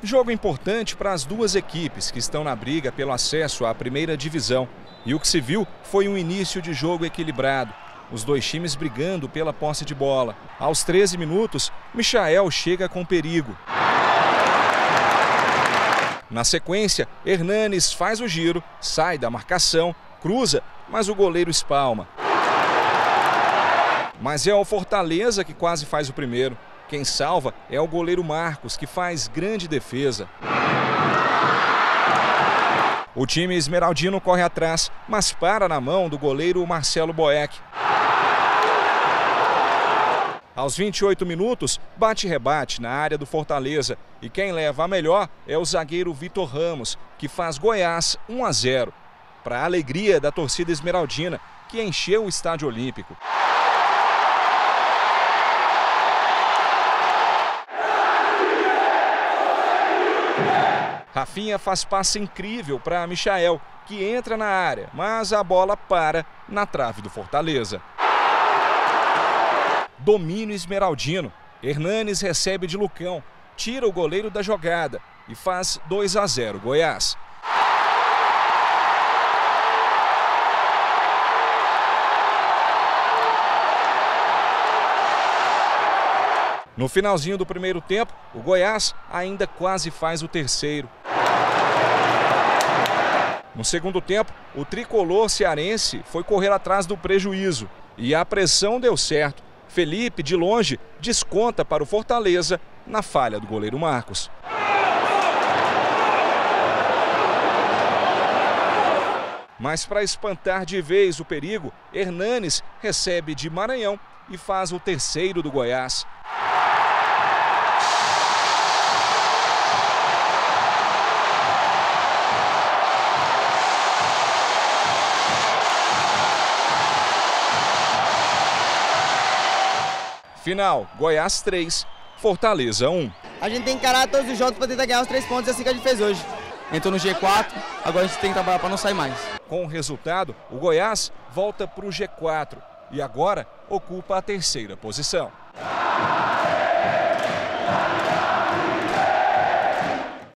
Jogo importante para as duas equipes que estão na briga pelo acesso à primeira divisão. E o que se viu foi um início de jogo equilibrado. Os dois times brigando pela posse de bola. Aos 13 minutos, Michael chega com perigo. Na sequência, Hernanes faz o giro, sai da marcação, cruza, mas o goleiro espalma. Mas é o Fortaleza que quase faz o primeiro. Quem salva é o goleiro Marcos, que faz grande defesa. O time esmeraldino corre atrás, mas para na mão do goleiro Marcelo Boeck. Aos 28 minutos, bate-rebate na área do Fortaleza. E quem leva a melhor é o zagueiro Vitor Ramos, que faz Goiás 1 a 0. Para a alegria da torcida esmeraldina, que encheu o estádio olímpico. Rafinha faz passe incrível para Michael, que entra na área, mas a bola para na trave do Fortaleza. Domínio esmeraldino. Hernanes recebe de Lucão, tira o goleiro da jogada e faz 2 a 0 Goiás. No finalzinho do primeiro tempo, o Goiás ainda quase faz o terceiro. No segundo tempo, o tricolor cearense foi correr atrás do prejuízo e a pressão deu certo. Felipe, de longe, desconta para o Fortaleza na falha do goleiro Marcos. Mas para espantar de vez o perigo, Hernanes recebe de Maranhão e faz o terceiro do Goiás. Final, Goiás 3, Fortaleza 1. A gente tem que encarar todos os jogos para tentar ganhar os três pontos, assim que a gente fez hoje. Entrou no G4, agora a gente tem que trabalhar para não sair mais. Com o resultado, o Goiás volta para o G4 e agora ocupa a terceira posição.